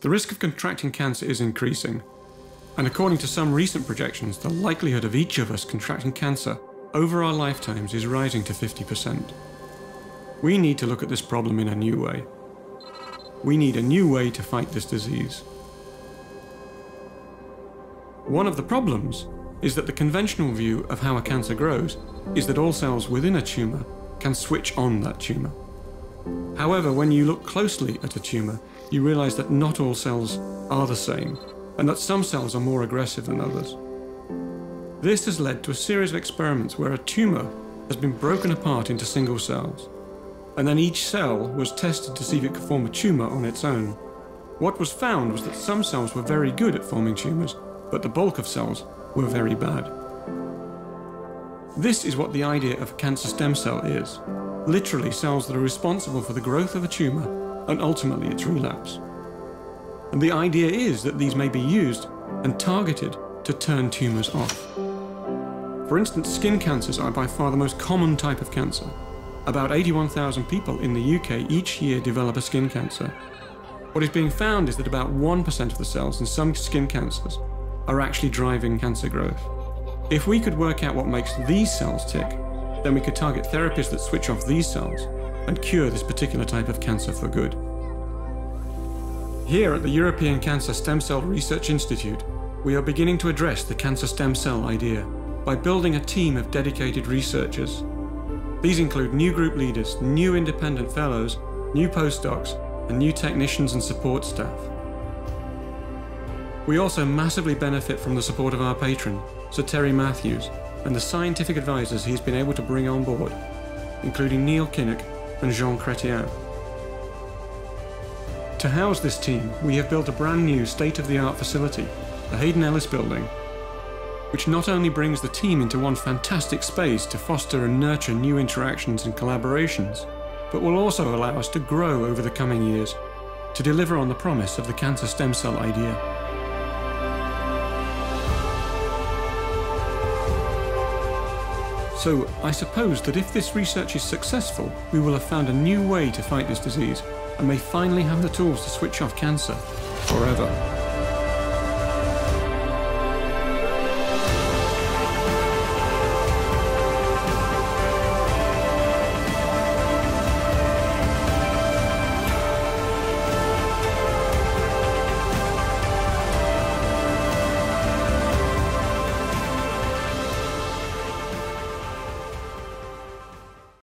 the risk of contracting cancer is increasing. And according to some recent projections, the likelihood of each of us contracting cancer over our lifetimes is rising to 50%. We need to look at this problem in a new way. We need a new way to fight this disease. One of the problems is that the conventional view of how a cancer grows is that all cells within a tumour can switch on that tumour. However, when you look closely at a tumour, you realise that not all cells are the same, and that some cells are more aggressive than others. This has led to a series of experiments where a tumour has been broken apart into single cells, and then each cell was tested to see if it could form a tumour on its own. What was found was that some cells were very good at forming tumours, but the bulk of cells were very bad. This is what the idea of a cancer stem cell is. Literally cells that are responsible for the growth of a tumour and ultimately its relapse. And the idea is that these may be used and targeted to turn tumours off. For instance, skin cancers are by far the most common type of cancer. About 81,000 people in the UK each year develop a skin cancer. What is being found is that about 1% of the cells in some skin cancers are actually driving cancer growth. If we could work out what makes these cells tick, then we could target therapies that switch off these cells and cure this particular type of cancer for good. Here at the European Cancer Stem Cell Research Institute, we are beginning to address the cancer stem cell idea by building a team of dedicated researchers. These include new group leaders, new independent fellows, new postdocs, and new technicians and support staff. We also massively benefit from the support of our patron, Sir Terry Matthews, and the scientific advisors he's been able to bring on board, including Neil Kinnock and Jean Chrétien. To house this team, we have built a brand new state-of-the-art facility, the Hadyn Ellis Building, which not only brings the team into one fantastic space to foster and nurture new interactions and collaborations, but will also allow us to grow over the coming years to deliver on the promise of the cancer stem cell idea. So I suppose that if this research is successful, we will have found a new way to fight this disease and may finally have the tools to switch off cancer forever.